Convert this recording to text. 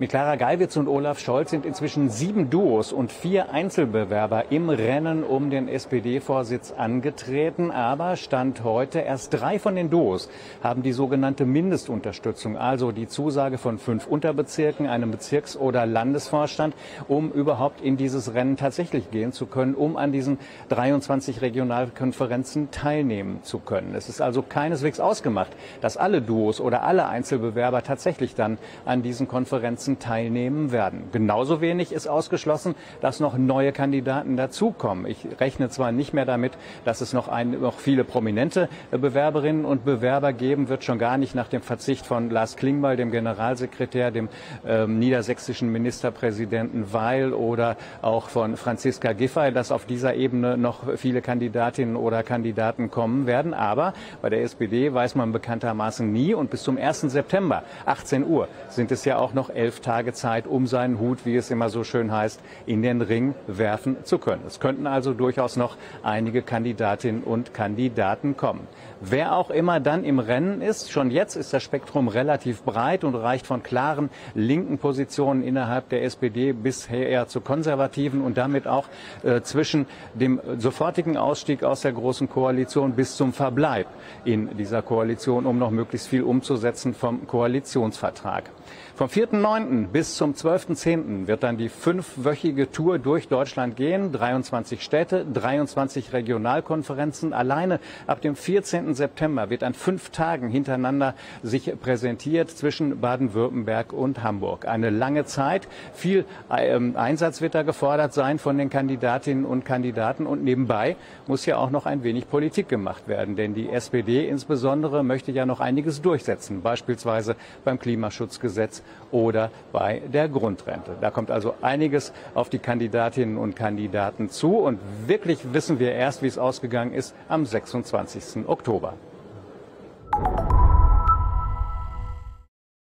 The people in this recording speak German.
Mit Clara Geiwitz und Olaf Scholz sind inzwischen sieben Duos und vier Einzelbewerber im Rennen um den SPD-Vorsitz angetreten. Aber Stand heute erst drei von den Duos haben die sogenannte Mindestunterstützung, also die Zusage von fünf Unterbezirken, einem Bezirks- oder Landesvorstand, um überhaupt in dieses Rennen tatsächlich gehen zu können, um an diesen 23 Regionalkonferenzen teilnehmen zu können. Es ist also keineswegs ausgemacht, dass alle Duos oder alle Einzelbewerber tatsächlich dann an diesen Konferenzen Konferenzen teilnehmen werden. Genauso wenig ist ausgeschlossen, dass noch neue Kandidaten dazukommen. Ich rechne zwar nicht mehr damit, dass es noch, ein, noch viele prominente Bewerberinnen und Bewerber geben wird, schon gar nicht nach dem Verzicht von Lars Klingbeil, dem Generalsekretär, dem ähm, niedersächsischen Ministerpräsidenten Weil oder auch von Franziska Giffey, dass auf dieser Ebene noch viele Kandidatinnen oder Kandidaten kommen werden. Aber bei der SPD weiß man bekanntermaßen nie und bis zum 1. September, 18 Uhr, sind es ja auch noch elf Tage Zeit, um seinen Hut, wie es immer so schön heißt, in den Ring werfen zu können. Es könnten also durchaus noch einige Kandidatinnen und Kandidaten kommen. Wer auch immer dann im Rennen ist, schon jetzt ist das Spektrum relativ breit und reicht von klaren linken Positionen innerhalb der SPD bisher eher zu konservativen und damit auch äh, zwischen dem sofortigen Ausstieg aus der Großen Koalition bis zum Verbleib in dieser Koalition, um noch möglichst viel umzusetzen vom Koalitionsvertrag. Vom 4.9. bis zum 12.10. wird dann die fünfwöchige Tour durch Deutschland gehen. 23 Städte, 23 Regionalkonferenzen. Alleine ab dem 14. September wird an fünf Tagen hintereinander sich präsentiert zwischen Baden-Württemberg und Hamburg. Eine lange Zeit. Viel ähm, Einsatz wird da gefordert sein von den Kandidatinnen und Kandidaten. Und nebenbei muss ja auch noch ein wenig Politik gemacht werden. Denn die SPD insbesondere möchte ja noch einiges durchsetzen. Beispielsweise beim Klimaschutzgesetz oder bei der Grundrente. Da kommt also einiges auf die Kandidatinnen und Kandidaten zu und wirklich wissen wir erst, wie es ausgegangen ist, am 26. Oktober.